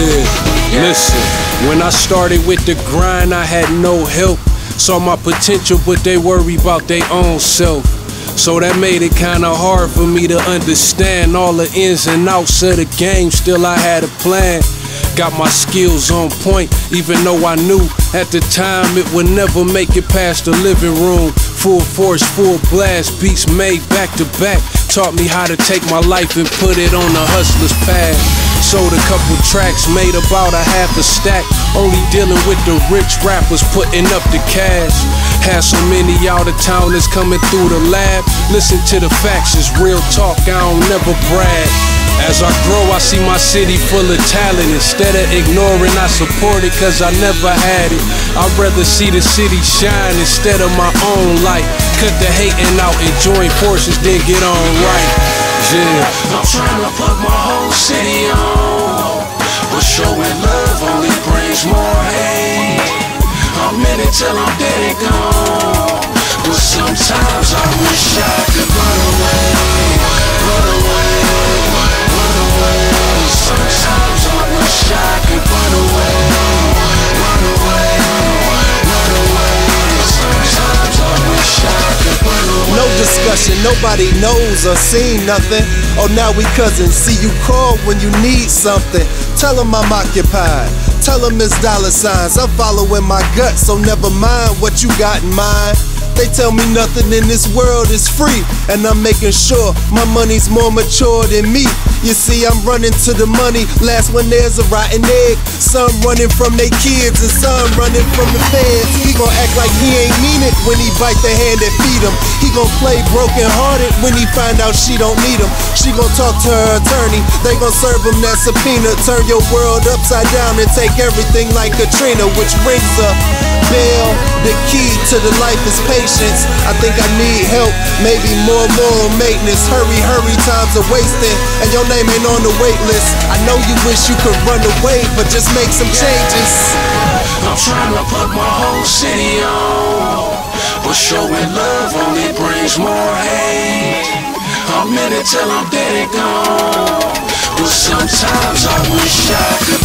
Listen, when I started with the grind, I had no help. Saw my potential, but they worry about their own self. So that made it kinda hard for me to understand all the ins and outs of the game. Still, I had a plan. Got my skills on point, even though I knew at the time it would never make it past the living room. Full force, full blast, beats made back to back. Taught me how to take my life and put it on the hustler's path. Sold a couple tracks, made about a half a stack. Only dealing with the rich rappers putting up the cash. Had so many out of towners coming through the lab. Listen to the facts, it's real talk, I don't never brag. As I grow, I see my city full of talent. Instead of ignoring, I support it cause I never had it. I'd rather see the city shine instead of my own light. Cut the hating out and join forces, then get on right. Yeah. I'm trying to put my whole city on. But showing love only brings more hate. I'm in it till I'm dead and gone. But sometimes I wish I could discussion, nobody knows or seen nothing. Oh, now we cousins. See you call when you need something. Tell them I'm occupied. Tell them it's dollar signs. I'm following my gut, so never mind what you got in mind. They tell me nothing in this world is free, and I'm making sure my money's more mature than me. You see, I'm running to the money, last when there's a rotten egg. Some running from their kids, and some running from the feds. He gon' act like he ain't mean it when he bite the hand that feed him. He gon' play broken hearted when he find out she don't need him. She gon' talk to her attorney, they gon' serve him that subpoena. Turn your world upside down and take everything like Katrina, which rings a bell. The key to the life is patience. I think I need help, maybe more moral maintenance. Hurry, hurry, times are wasting, and your name ain't on the wait list. I know you wish you could run away, but just make some changes. I'm trying to put my whole city on. But showing love only brings more hate. I'm in it till I'm dead and gone. But sometimes I wish I could